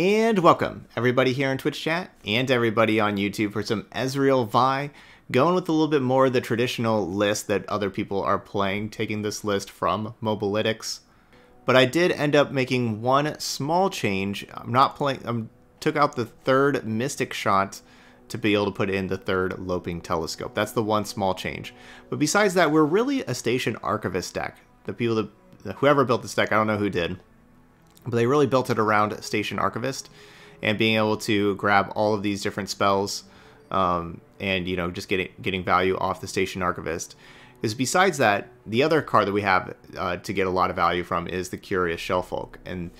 And welcome, everybody here in Twitch chat and everybody on YouTube for some Ezreal Vi. Going with a little bit more of the traditional list that other people are playing, taking this list from Mobalytics. But I did end up making one small change. I'm not playing, I um, took out the third Mystic Shot to be able to put in the third Loping Telescope. That's the one small change. But besides that, we're really a Station Archivist deck. The people that, whoever built this deck, I don't know who did, but they really built it around Station Archivist and being able to grab all of these different spells um, and you know just getting getting value off the Station Archivist. Because besides that, the other card that we have uh, to get a lot of value from is the Curious Shellfolk, and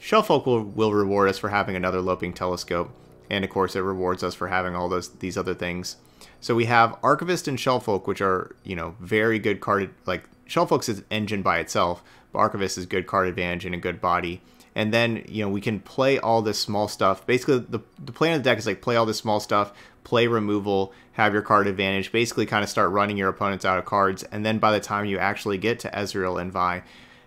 Shellfolk will, will reward us for having another Loping Telescope, and of course it rewards us for having all those these other things. So we have Archivist and Shellfolk, which are you know very good card. Like Shellfolk's is engine by itself, Archivist is good card advantage and a good body. And then, you know, we can play all this small stuff. Basically, the, the plan of the deck is like play all this small stuff, play removal, have your card advantage, basically kind of start running your opponents out of cards. And then by the time you actually get to Ezreal and Vi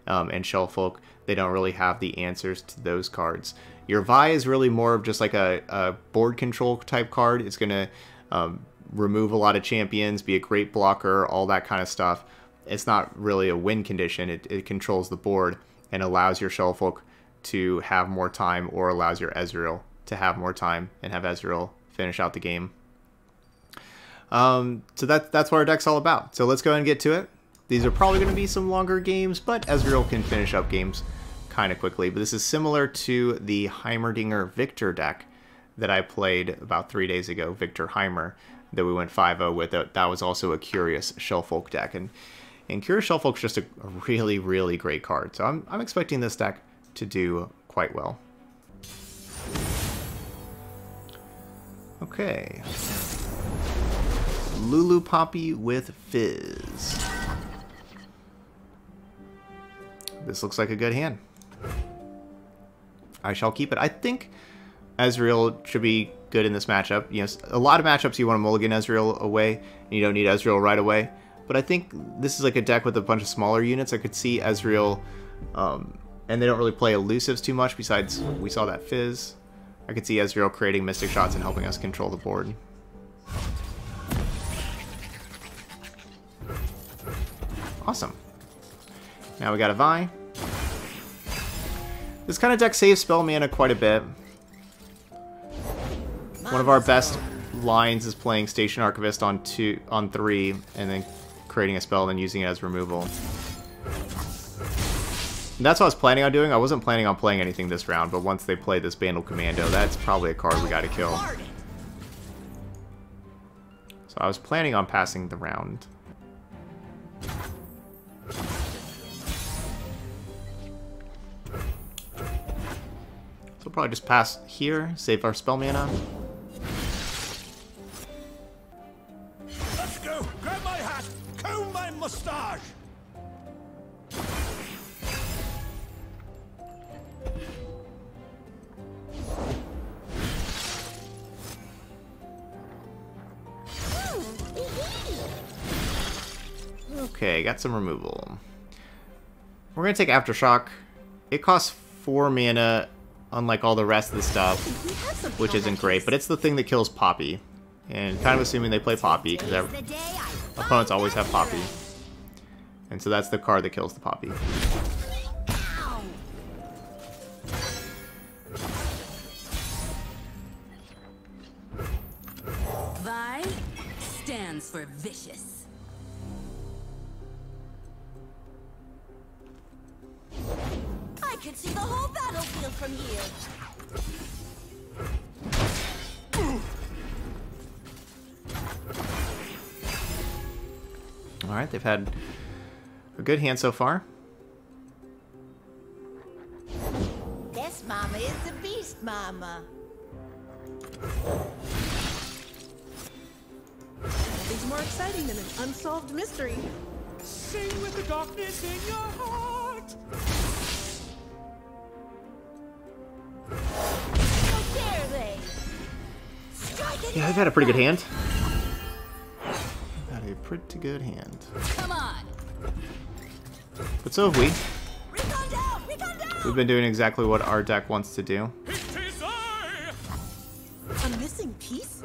um, and Shellfolk, they don't really have the answers to those cards. Your Vi is really more of just like a, a board control type card. It's going to um, remove a lot of champions, be a great blocker, all that kind of stuff it's not really a win condition. It, it controls the board and allows your Shellfolk to have more time or allows your Ezreal to have more time and have Ezreal finish out the game. Um, so that, that's what our deck's all about. So let's go and get to it. These are probably going to be some longer games, but Ezreal can finish up games kind of quickly. But this is similar to the Heimerdinger Viktor deck that I played about three days ago, Viktor Heimer, that we went 5-0 with. That was also a curious Shellfolk deck. And and Curious Shellfolk's just a, really, really great card. So I'm, I'm expecting this deck to do quite well. Okay. Lulu Poppy with Fizz. This looks like a good hand. I shall keep it. I think Ezreal should be good in this matchup. You know, a lot of matchups you want to mulligan Ezreal away, and you don't need Ezreal right away. But I think this is like a deck with a bunch of smaller units. I could see Ezreal, um, and they don't really play elusives too much besides we saw that Fizz. I could see Ezreal creating Mystic Shots and helping us control the board. Awesome. Now we got a Vi. This kind of deck saves spell mana quite a bit. One of our best lines is playing Station Archivist on two on three, and then creating a spell and using it as removal. And that's what I was planning on doing. I wasn't planning on playing anything this round, but once they play this Bandle Commando, that's probably a card we gotta kill. So I was planning on passing the round. So probably just pass here, save our spell mana. Okay, got some removal. We're gonna take Aftershock. It costs 4 mana, unlike all the rest of the stuff, which isn't great, but it's the thing that kills Poppy. And kind of assuming they play Poppy, because opponents always have Poppy. And so that's the car that kills the Poppy. Vi stands for vicious. I can see the whole battlefield from here. Alright, they've had a good hand so far. This mama is the beast mama. Nothing's more exciting than an unsolved mystery. Sing with the darkness in your heart. How dare they? Yeah, they've had a pretty good hand. They've had a pretty good hand. Come on. But so have we. We've been doing exactly what our deck wants to do. A missing piece?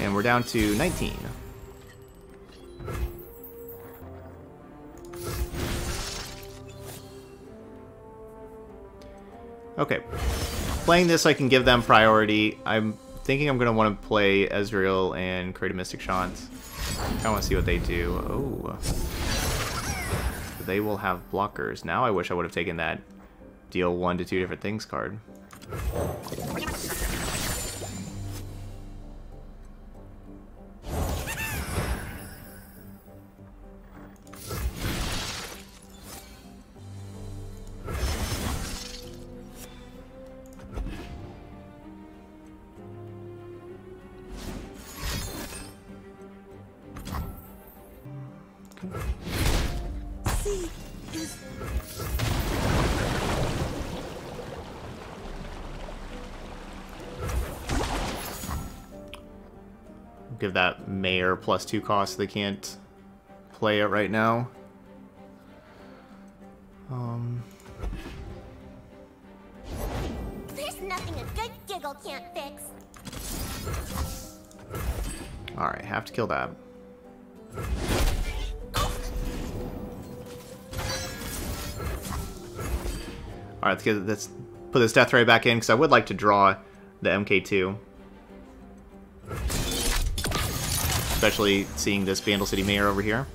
And we're down to 19. Okay. Playing this, I can give them priority. I'm thinking I'm going to want to play Ezreal and create a Mystic Shot. I want to see what they do. Oh. They will have blockers. Now I wish I would have taken that deal one to two different things card. Give that mayor plus two cost. They can't play it right now. Um, there's nothing a good giggle can't fix. Alright, have to kill that. Alright, let's, get, let's put this Death Ray back in, because I would like to draw the MK2. Especially seeing this Bandle City Mayor over here.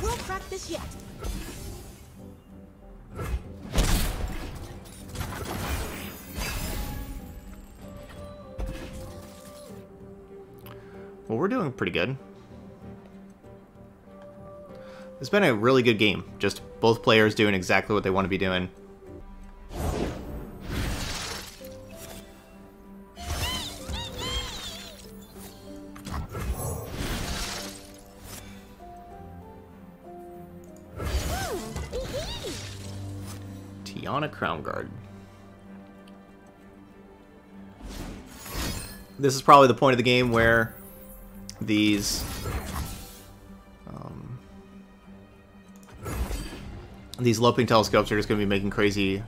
We'll crack this yet. Well, we're doing pretty good. It's been a really good game. Just both players doing exactly what they want to be doing. Tianna Crownguard. This is probably the point of the game where these um, these loping telescopes are just going to be making crazy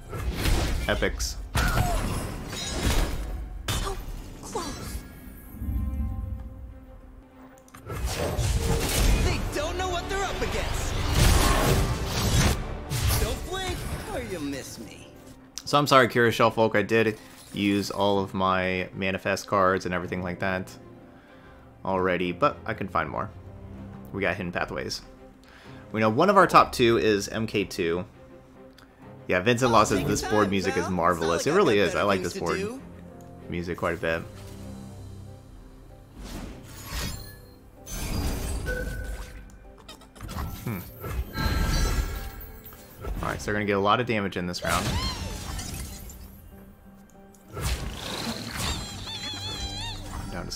epics. So I'm sorry, Curious Shellfolk. I did use all of my manifest cards and everything like that already, but I can find more. We got hidden pathways. We know one of our top two is MK2. Yeah, Vincent Law says this board music is marvelous. It really is. I like this board do. music quite a bit. Hmm. Alright, so they're going to get a lot of damage in this round.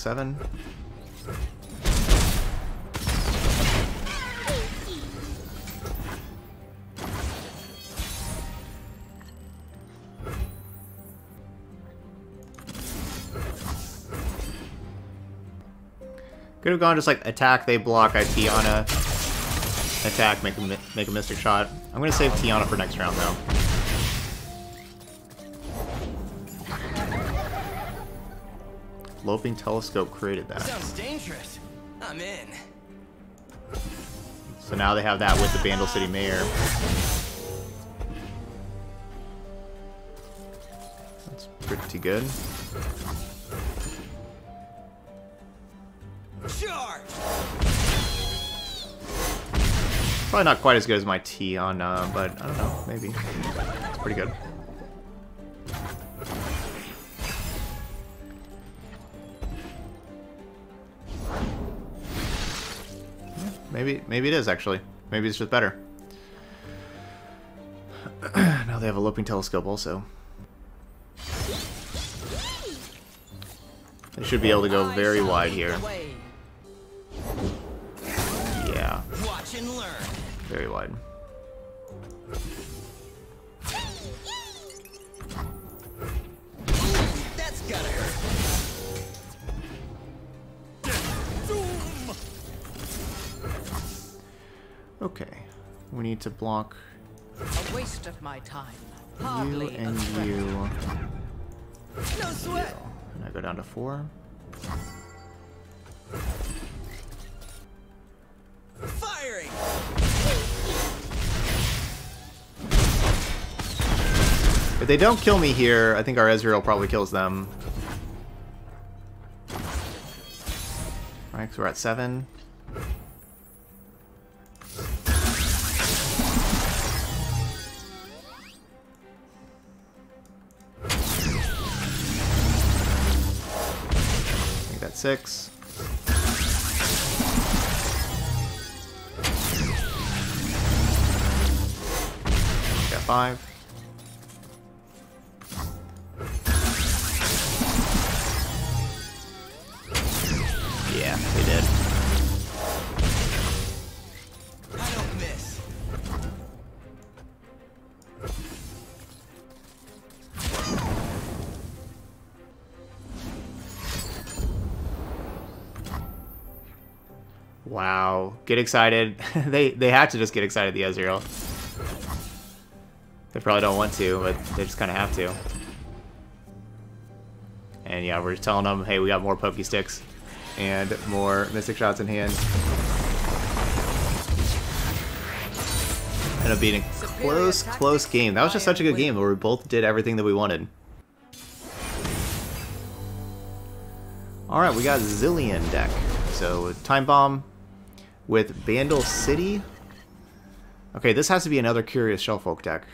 Seven. Could have gone just like attack, they block, I Tianna. Attack, make a, make a mystic shot. I'm gonna save Tianna for next round though. Loping Telescope created that. Sounds dangerous. I'm in. So now they have that with the Bandle City Mayor. That's pretty good. Charge! Probably not quite as good as my Tianna, uh, but I don't know, maybe. It's pretty good. Maybe, maybe it is actually. Maybe it's just better. now they have a loping telescope also. They should be able to go very wide here. Yeah, Watch and learn. very wide. Okay, we need to block A waste of my time. you Hardly a and you. No sweat. And I go down to four. Firing. If they don't kill me here, I think our Ezreal probably kills them. Alright, so we're at seven. 6. Got 5. Get excited. they they have to just get excited, the Ezreal. They probably don't want to, but they just kind of have to. And yeah, we're just telling them, hey, we got more Poke Sticks and more Mystic Shots in hand. Ended up being a close, close game. That was just such a good game where we both did everything that we wanted. Alright, we got Zilean deck. So, Time Bomb with Bandle City. Okay, this has to be another Curious Shellfolk deck.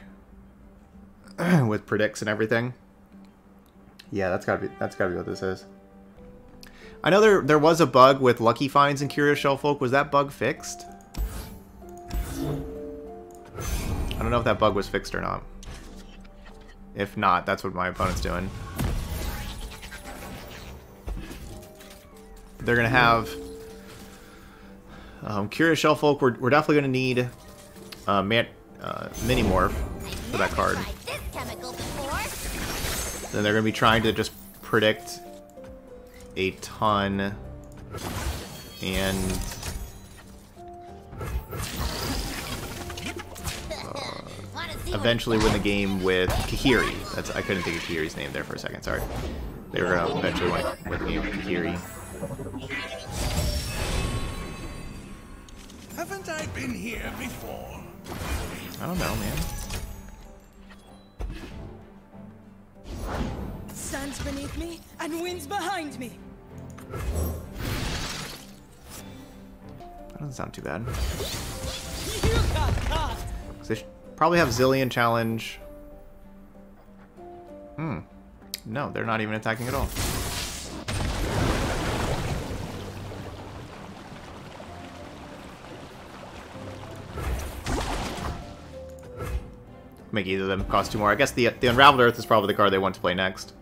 with predicts and everything. Yeah, that's gotta be that's gotta be what this is. I know there there was a bug with Lucky Finds and Curious Shellfolk. Was that bug fixed? I don't know if that bug was fixed or not. If not, that's what my opponent's doing. They're gonna have um, Curious Shellfolk. We're, we're definitely gonna need uh, man, uh, for that card. Then they're going to be trying to just predict a ton and Wanna eventually win the game with Kahiri. That's I couldn't think of Kahiri's name there for a second. Sorry. They were going to eventually win, win the game with Kahiri. Haven't I been here before? I don't know, man. Sun's beneath me and winds behind me. That doesn't sound too bad. You got caught. 'Cause They probably have Zilean challenge. Hmm. No, they're not even attacking at all. Make either of them cost two more. I guess the the Unraveled Earth is probably the card they want to play next.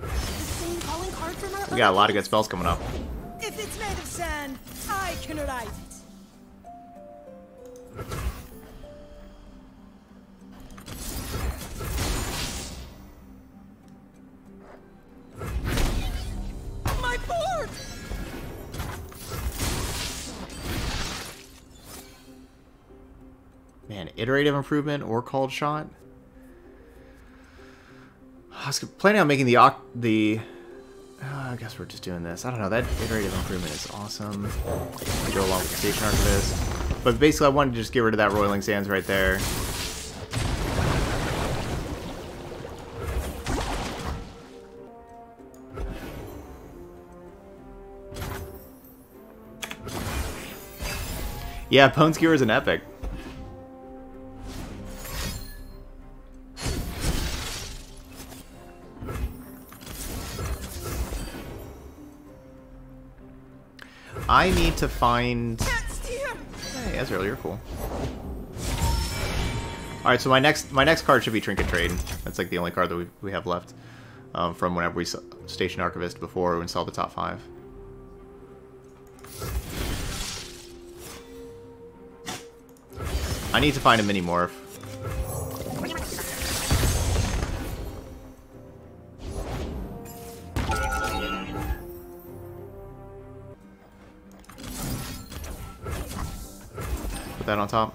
The same calling card from our We got a lot of good spells coming up. Iterative improvement or called shot. I was planning on making the the. Uh, I guess we're just doing this. I don't know. That iterative improvement is awesome. To go along with the station archivist. But basically, I wanted to just get rid of that roiling sands right there. Yeah, Bone Skewer is an epic. I need to find. That's! Hey, Ezreal, you're cool. All right, so my next my next card should be Trinket Trade. That's like the only card that we we have left um, from whenever we s- station Archivist before we install the top five. I need to find a Minimorph. On top.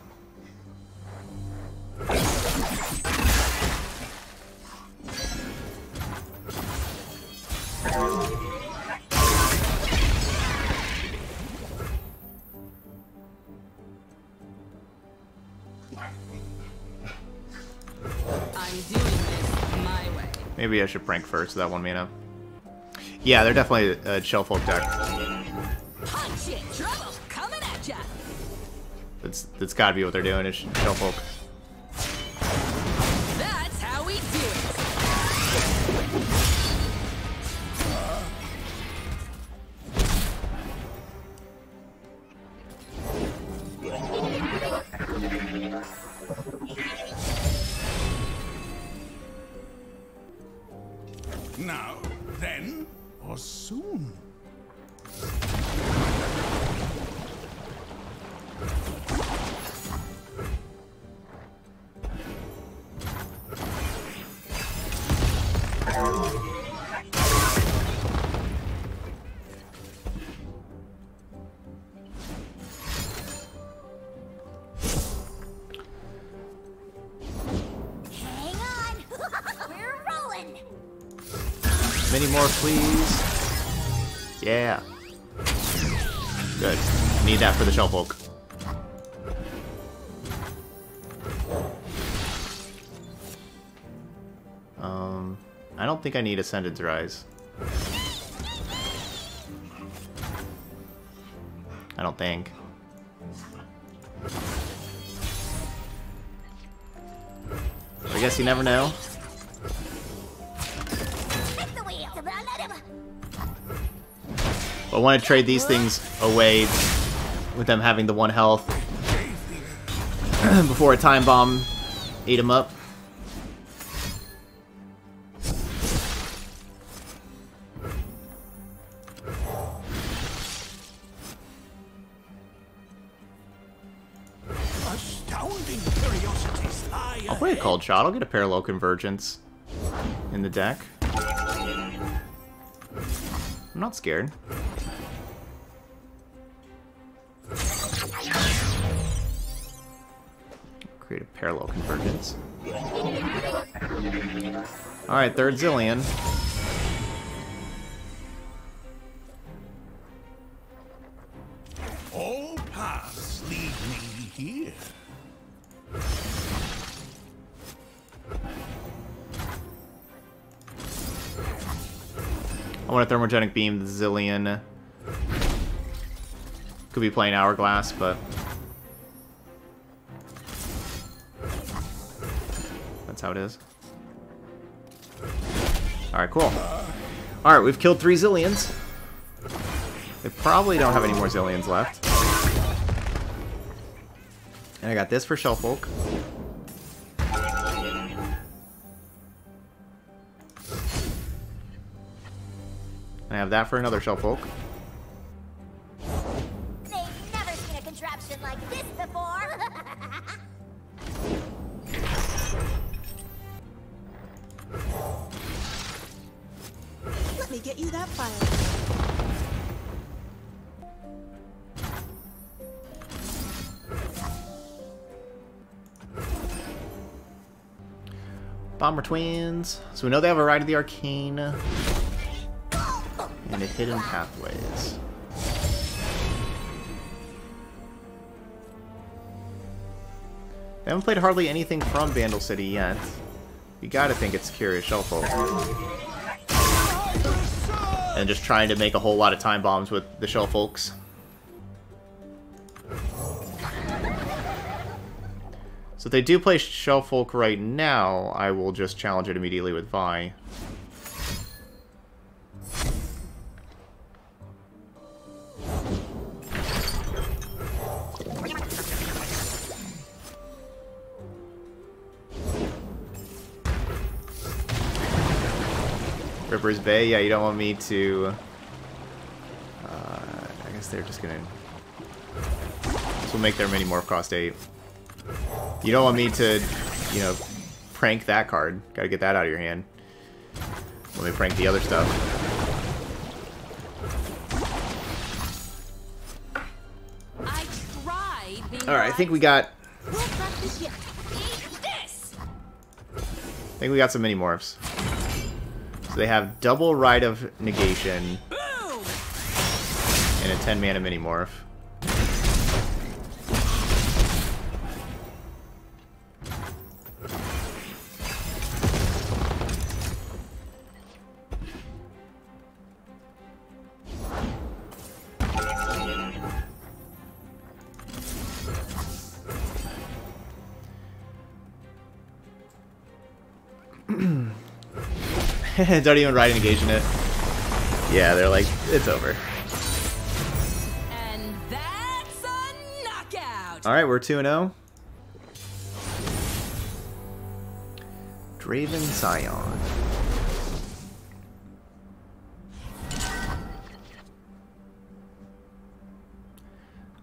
I'm doing this my way. Maybe I should prank first, that one mana. Yeah, they're definitely a Shellfolk deck. That's that's gotta be what they're doing, is Shellfolk. Think I need Ascended's Rise. I don't think. I guess you never know. The. I want to trade these things away with them having the one health before a time bomb ate them up. Shot. I'll get a parallel convergence in the deck. I'm not scared. Create a parallel convergence. Alright, third Zilean. Thermogenic beam Zilean. Could be playing Hourglass, but that's how it is. Alright, cool. Alright, we've killed three Zileans. They probably don't have any more Zileans left. And I got this for Shellfolk. I have that for another Shellfolk. They've never seen a contraption like. Let me get you that file. Bomber Twins. So we know they have a Rite of the Arcane. And Hidden Pathways. I haven't played hardly anything from Bandle City yet. You gotta think it's Curious Shellfolk. And just trying to make a whole lot of time bombs with the Shellfolks. So if they do play Shellfolk right now, I will just challenge it immediately with Vi. Ripper's Bay, yeah, you don't want me to... Uh, I guess they're just gonna... This will make their Minimorph cost 8. You don't want me to, you know, prank that card. Gotta get that out of your hand. Let me prank the other stuff. I All right, I think we got. We'll practice yet. Eat this! I think we got some Minimorphs. So they have double rite of negation and a 10 mana mini Don't even ride negation it. Yeah, they're like, it's over. And that's a knockout! All right, we're 2 0. Draven Sion.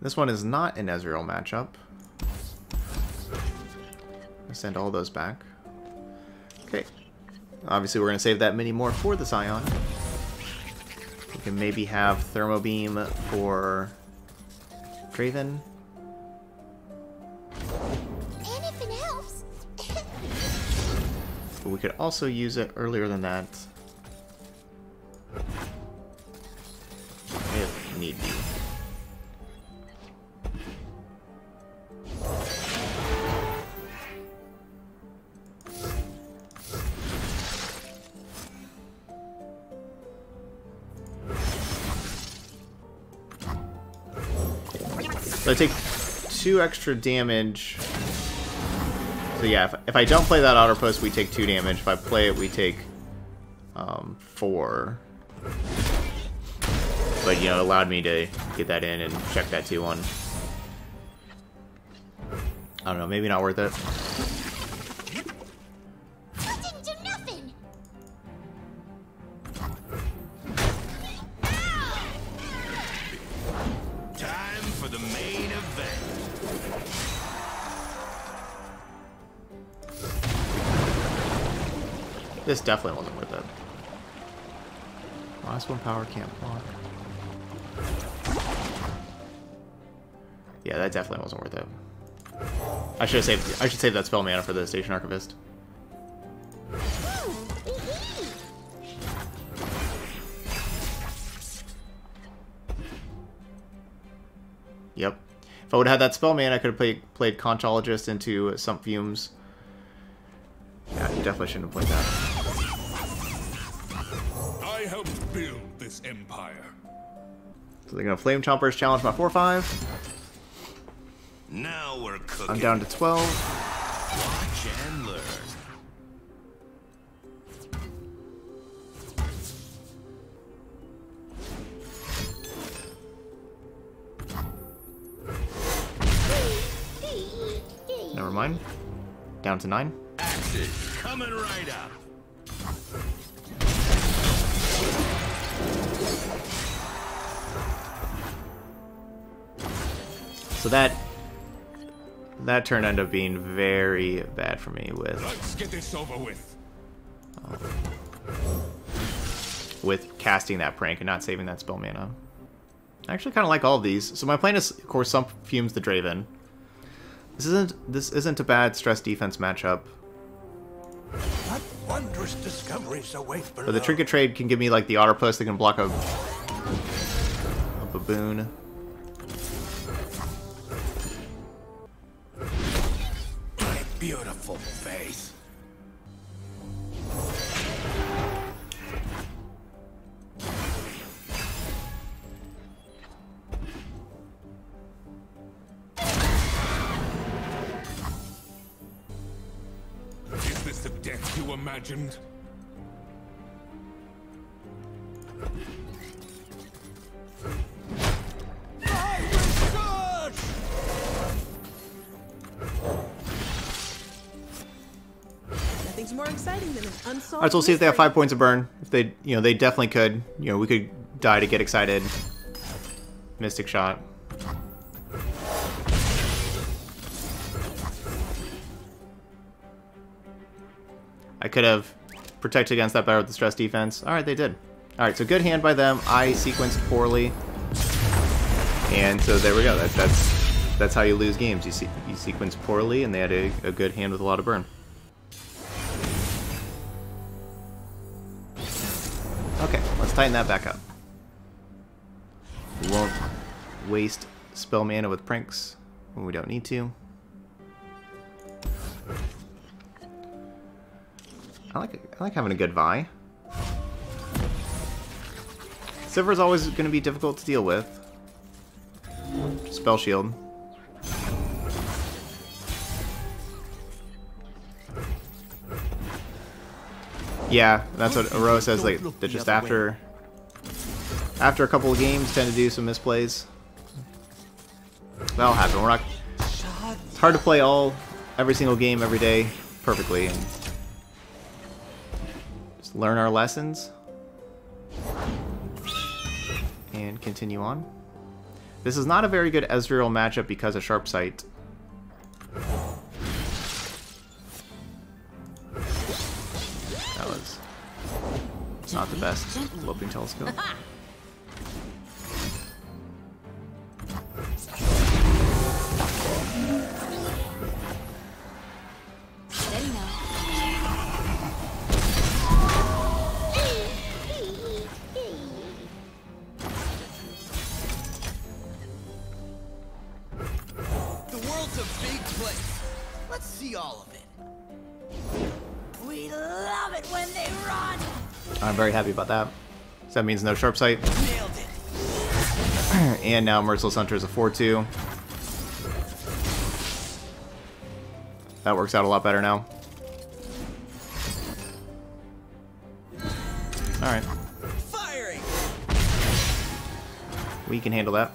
This one is not an Ezreal matchup. I send all those back. Obviously, we're going to save that mini more for the Sion. We can maybe have Thermo Beam for Draven. Anything else? But we could also use it earlier than that. If need be. Take two extra damage so yeah, if, if I don't play that Otterpus, we take two damage. If I play it, we take um, four. But you know, it allowed me to get that in and check that 2-1. I don't know, maybe not worth it. This definitely wasn't worth it. Last one power can't block. Yeah, that definitely wasn't worth it. I should have saved I should save that spell mana for the station archivist. Yep. If I would have had that spell man, I could have played played Conchologist into Sump Fumes. Yeah, you definitely shouldn't have played that. This empire. So they're gonna Flame Chompers challenge my 4-5. Now we're cooking. I'm down to 12. Watch and learn. Never mind. Down to 9. Axes coming right up. So that that turn ended up being very bad for me with Let's get this over with. Um, with casting that prank and not saving that spell mana. I actually kind of like all of these. So my plan is, of course, Sump Fumes the Draven. This isn't this isn't a bad stress defense matchup. What wondrous discoveries await below? But the trinket trade can give me like the Otterpus that can block a, a baboon. Beautiful face. Is this the death you imagined? All right, so we'll see if they have five points of burn. If they, you know, they definitely could. You know, we could die to get excited. Mystic shot. I could have protected against that better with the stress defense. All right, they did. All right, so good hand by them. I sequenced poorly, and so there we go. That, that's that's how you lose games. You, see, you sequence poorly, and they had a, a good hand with a lot of burn. Tighten that back up. We won't waste spell mana with pranks when we don't need to. I like I like having a good Vi. Is always going to be difficult to deal with. Spell shield. Yeah, that's what Aroa says. Like just after after a couple of games, tend to do some misplays. That'll happen. We're not. It's hard to play all every single game every day perfectly and just learn our lessons and continue on. This is not a very good Ezreal matchup because of Sharp Sight. That was it's not the best sloping telescope. About that. So that means no Sharp Sight. And now Merciless Hunter is a 4-2. That works out a lot better now. Alright, Firing. we can handle that.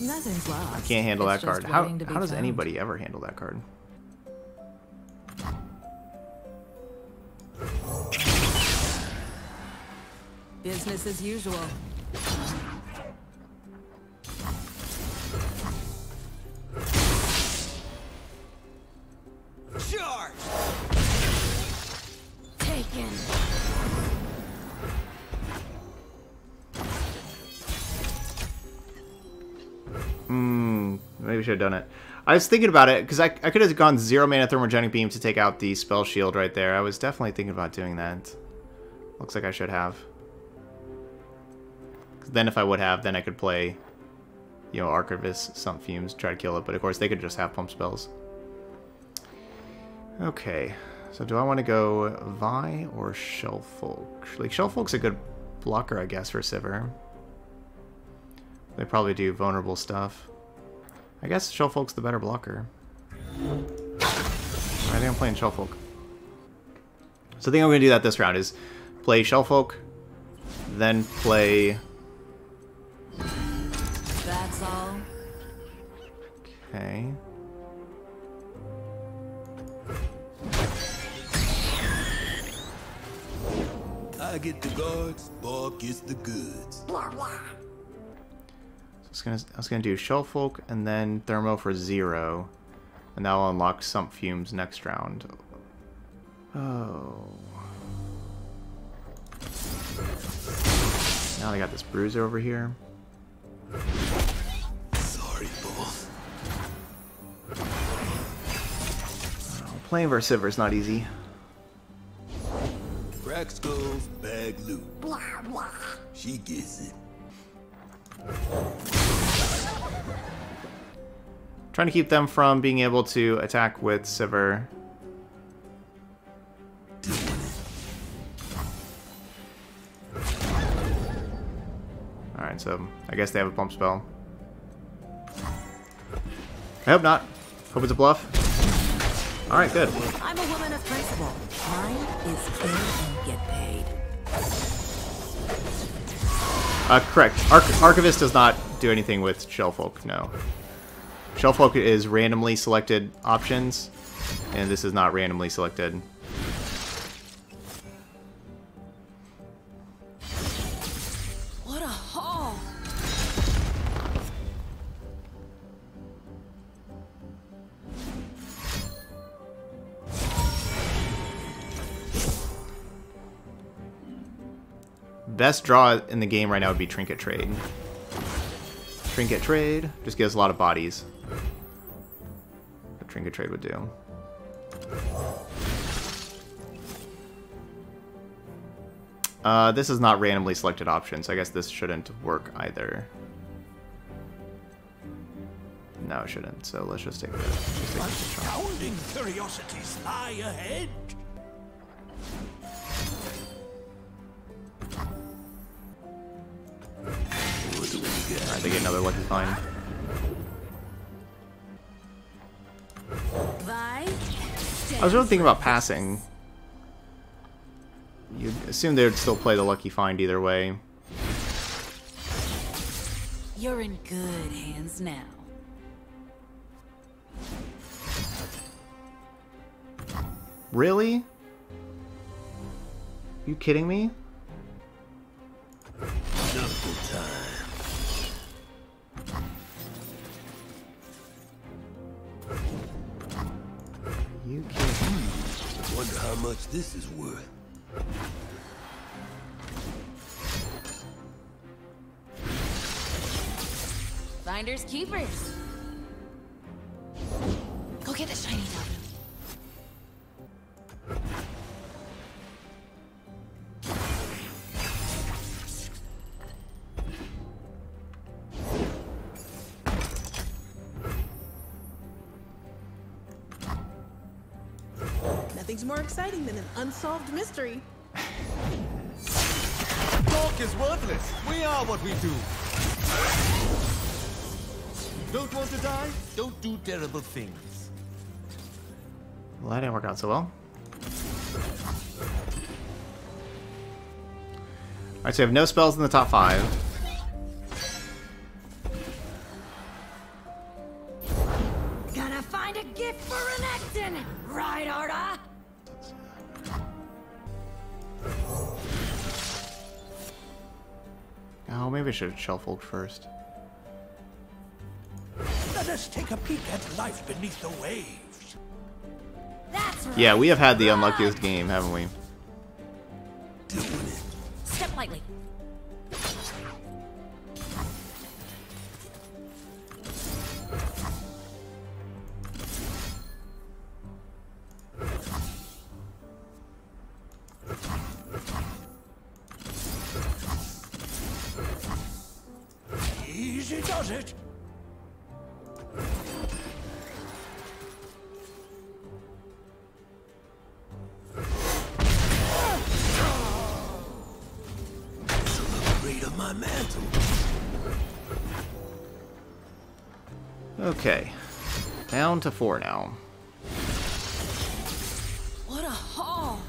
Nothing's lost. Can't handle that card. How, waiting to be how does anybody ever handle that card? Business as usual. Charge. Taken. Hmm, maybe should have done it. I was thinking about it because I, I could have gone zero mana thermogenic beam to take out the spell shield right there. I was definitely thinking about doing that. Looks like I should have. Then if I would have, then I could play, you know, Archivist, Sump Fumes, try to kill it. But of course, they could just have pump spells. Okay, so do I want to go Vi or Shellfolk? Like, Shellfolk's a good blocker, I guess, for Sivir. They probably do vulnerable stuff. I guess Shellfolk's the better blocker. I think I'm playing Shellfolk. So I think I'm going to do that this round, is play Shellfolk, then play... That's all. Okay. I get the guards, Bob gets the goods. Blah blah. So I was gonna, I was gonna do Shellfolk and then Thermo for zero, and that will unlock Sump Fumes next round. Oh. Now I got this Bruiser over here. Playing versus Sivir is not easy. Crack skulls, bag loot. Blah blah. She gets it. Trying to keep them from being able to attack with Sivir. Alright, so I guess they have a pump spell. I hope not. Hope it's a bluff. Alright, good. I'm a woman of principle. Mine is kill and get paid. Uh, correct. Arch Archivist does not do anything with Shellfolk, no. Shellfolk is randomly selected options, and this is not randomly selected. Best draw in the game right now would be Trinket Trade. Trinket Trade just gives a lot of bodies. What Trinket Trade would do. Uh, this is not randomly selected option, so I guess this shouldn't work either. No, it shouldn't. So let's just take this. Astounding curiosities lie ahead. Alright, they get another lucky find. I was really thinking about passing. You'd assume they would still play the lucky find either way. you're in good hands now. Really? You kidding me? You me? Wonder how much this is worth. Finders keepers. Go get the shiny token. Nothing's more exciting than an unsolved mystery. Talk is worthless. We are what we do. Don't want to die? Don't do terrible things. Well, that didn't work out so well. Alright, so we have no spells in the top five. Should have shuffled first. Let us take a peek at life beneath the waves. That's right. Yeah, we have had the unluckiest game, haven't we? Okay. Down to four now. What a haul.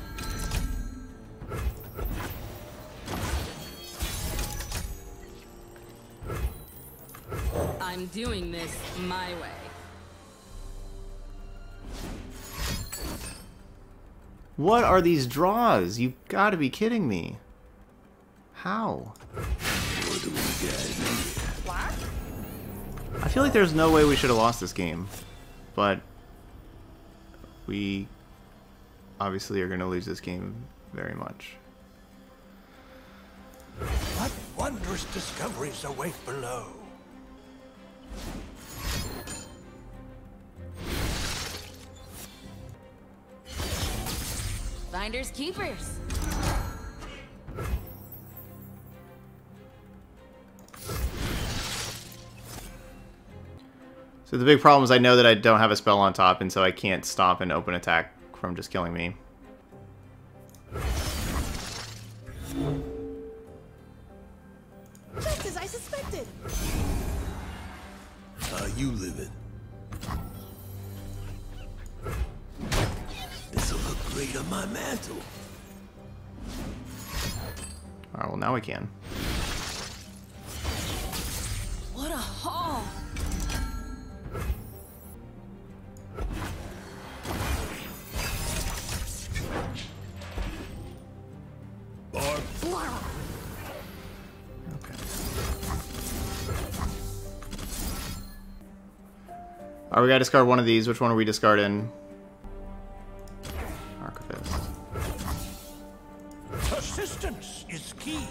I'm doing this my way. What are these draws? You've got to be kidding me. How? I feel like there's no way we should have lost this game. But we obviously are going to lose this game very much. What wondrous discoveries await below. Finders keepers. So the big problem is I know that I don't have a spell on top, and so I can't stop an open attack from just killing me. Just as I suspected. How you living? This'll look great on my mantle. Alright, well now we can. We gotta discard one of these. Which one are we discarding? Archivist. Persistence is key.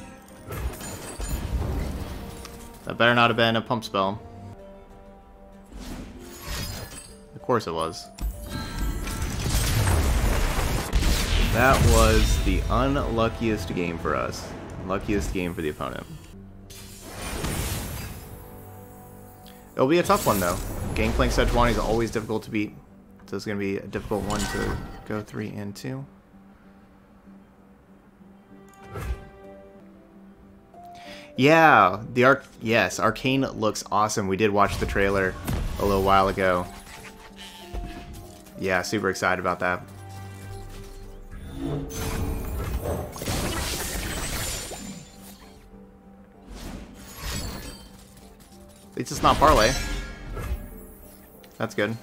That better not have been a pump spell. Of course it was. That was the unluckiest game for us. Luckiest game for the opponent. It'll be a tough one though. Gangplank Sejuani is always difficult to beat. So it's going to be a difficult one to go 3 and 2. Yeah, the arc. Yes, Arcane looks awesome. We did watch the trailer a little while ago. Yeah, super excited about that. It's just not parlay. That's good.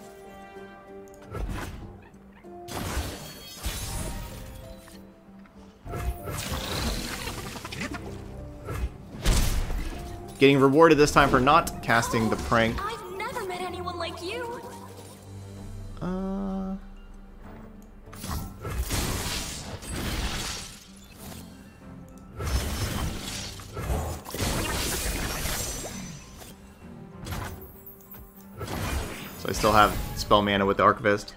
Getting rewarded this time for not casting the prank. Spell mana with the Archivist.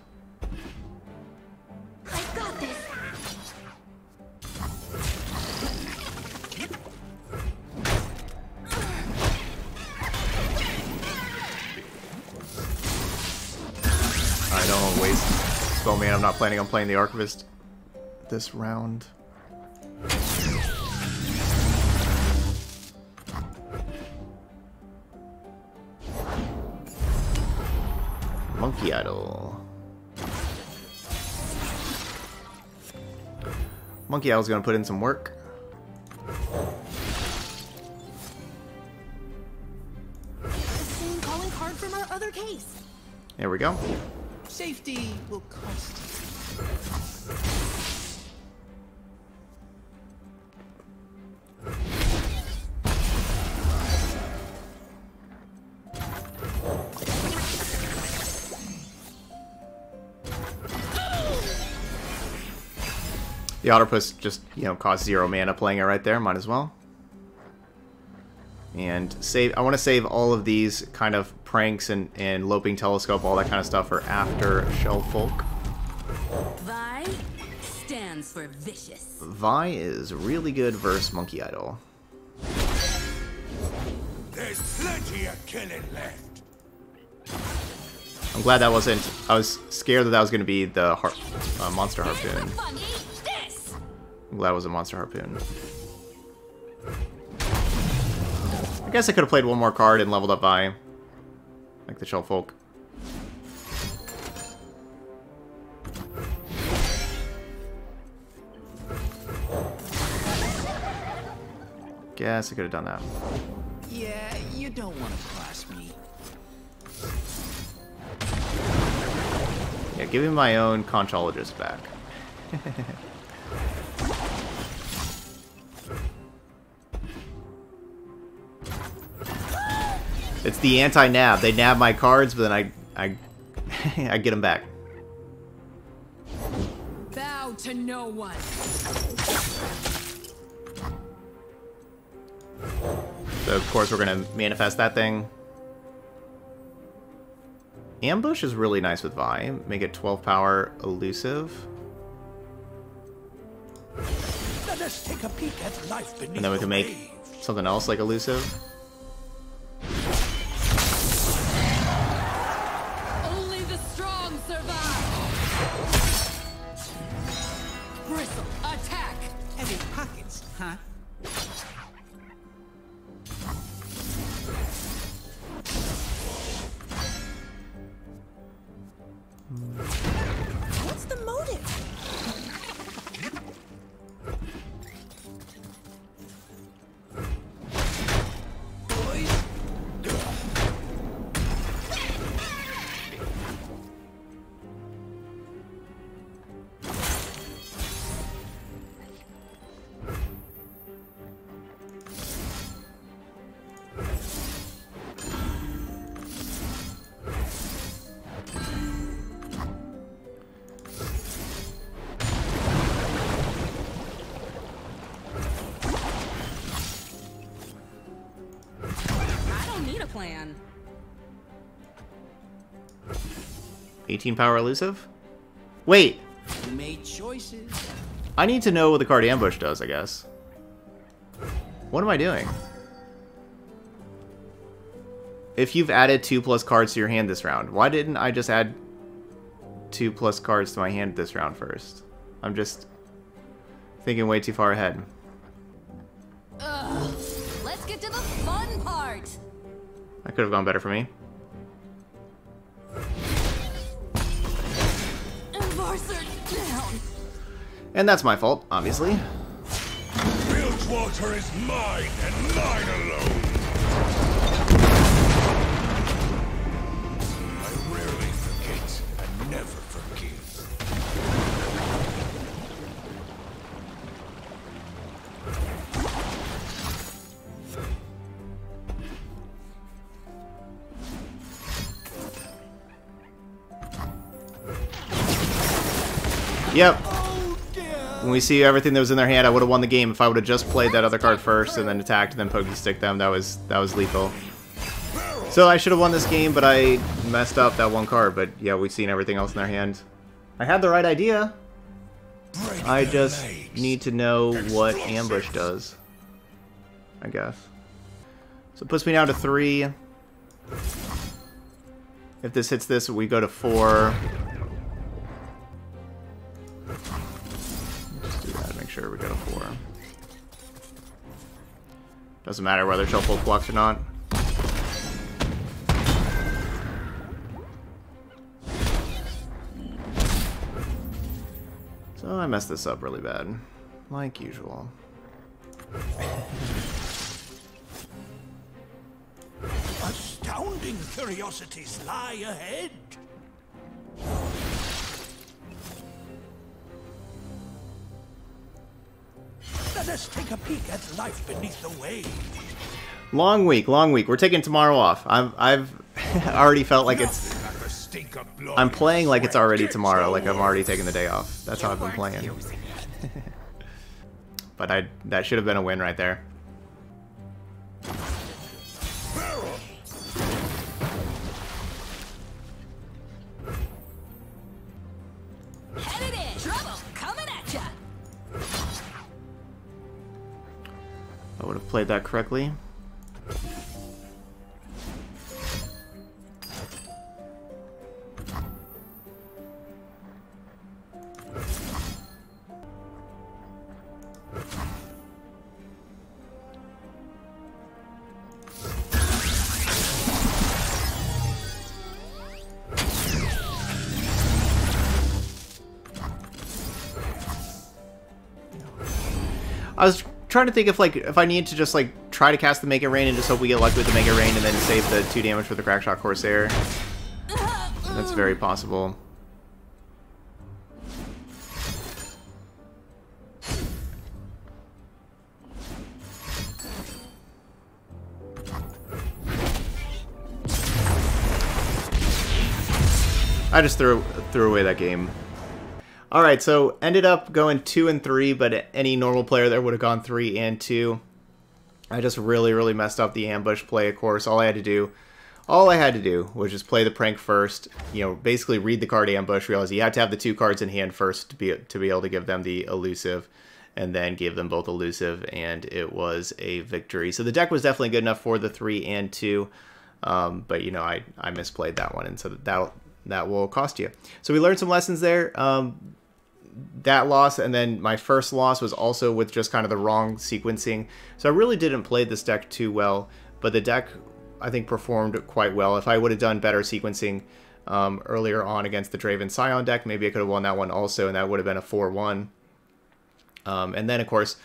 I don't waste spell mana. I'm not planning on playing the Archivist this round. Monkey Idol's gonna put in some work. Same calling card from our other case. There we go. Safety will cost The Otterpus just, you know, cost zero mana playing it right there. Might as well. And save. I want to save all of these kind of pranks and, and loping telescope, all that kind of stuff for after Shellfolk. Vi stands for vicious. Vi is really good versus Monkey Idol. There's plenty of killing left. I'm glad that wasn't. I was scared that that was going to be the har uh, monster harpoon. I'm glad it was a monster harpoon. I guess I could have played one more card and leveled up by, Like the Shellfolk. Guess I could have done that. Yeah, you don't want to cross me. Yeah, give me my own conchologist back. it's the anti-nab. They nab my cards, but then I, I, I get them back. Bow to no one. So of course we're gonna manifest that thing. Ambush is really nice with Vi. Make it 12 power elusive. Let us take a peek at life And then we can make something else like elusive. Huh? 18 power elusive? Wait, You made choices. I need to know what the card ambush does, I guess. What am I doing? If you've added two plus cards to your hand this round, why didn't I just add two plus cards to my hand this round first? I'm just thinking way too far ahead. Ugh. Let's get to the fun part. That could have gone better for me. And that's my fault, obviously. Bilgewater is mine and mine alone. I rarely forget and never forgive. Yep. When we see everything that was in their hand, I would have won the game if I would have just played that other card first and then attacked and then pokey stick them. That was that was lethal. So I should have won this game, but I messed up that one card. But yeah, we've seen everything else in their hand. I had the right idea. I just need to know what ambush does. I guess. So it puts me down to three. If this hits this, we go to four. Sure we go to four. Doesn't matter whether shuffle blocks or not. So I messed this up really bad, like usual. Astounding curiosities lie ahead. Let us take a peek at life beneath the waves. Long week, long week. We're taking tomorrow off. I've I've already felt like it's Nothing like the stink of blood I'm playing like it's already tomorrow, like I'm already taking the day off. That's how I've been playing. but I that should have been a win right there. Correctly. I was trying to think if like if I need to just like try to cast the It Rain and just hope we get lucky with the It Rain and then save the two damage for the Crackshot Corsair. That's very possible. I just threw threw away that game. All right, so ended up going two and three, but any normal player there would have gone three and two. I just really, really messed up the ambush play. Of course, all I had to do, all I had to do was just play the prank first. You know, basically read the card ambush, realize you had to have the two cards in hand first to be to be able to give them the elusive, and then give them both elusive, and it was a victory. So the deck was definitely good enough for the three and two, um, but you know, I I misplayed that one, and so that that will cost you. So we learned some lessons there. Um, that loss and then my first loss was also with just kind of the wrong sequencing. So I really didn't play this deck too well, but the deck I think performed quite well. If I would have done better sequencing um, earlier on against the Draven Sion deck, maybe I could have won that one also, and that would have been a 4-1. Um, and then of course,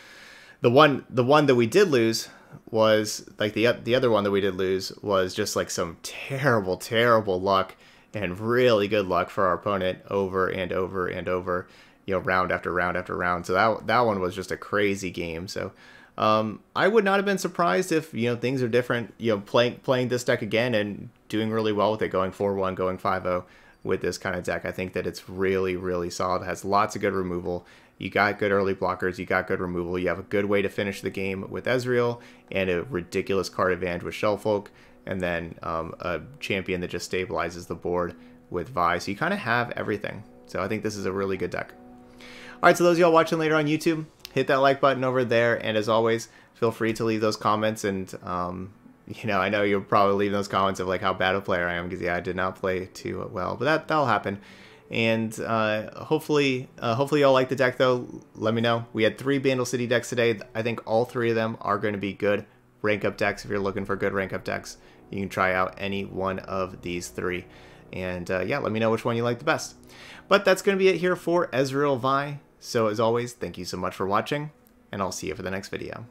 the one the one that we did lose was like the the other one that we did lose was just like some terrible terrible luck and really good luck for our opponent over and over and over you know round after round after round. So that that one was just a crazy game. So um, I would not have been surprised if you know things are different you know playing playing this deck again and doing really well with it going 4-1 going 5-0 with this kind of deck. I think that it's really really solid. It has lots of good removal. You got good early blockers. You got good removal. You have a good way to finish the game with Ezreal and a ridiculous card advantage with Shellfolk and then um, a champion that just stabilizes the board with Vi. So you kind of have everything. So I think this is a really good deck. All right, so those of y'all watching later on YouTube, hit that like button over there. And as always, feel free to leave those comments. And, um, you know, I know you'll probably leave those comments of like how bad a player I am because, yeah, I did not play too well. But that, that'll happen. And uh, hopefully, uh, hopefully y'all like the deck though. Let me know. We had three Bandle City decks today. I think all three of them are going to be good rank up decks. If you're looking for good rank up decks, you can try out any one of these three. And uh, yeah, let me know which one you like the best. But that's going to be it here for Ezreal Vi. So as always, thank you so much for watching, and I'll see you for the next video.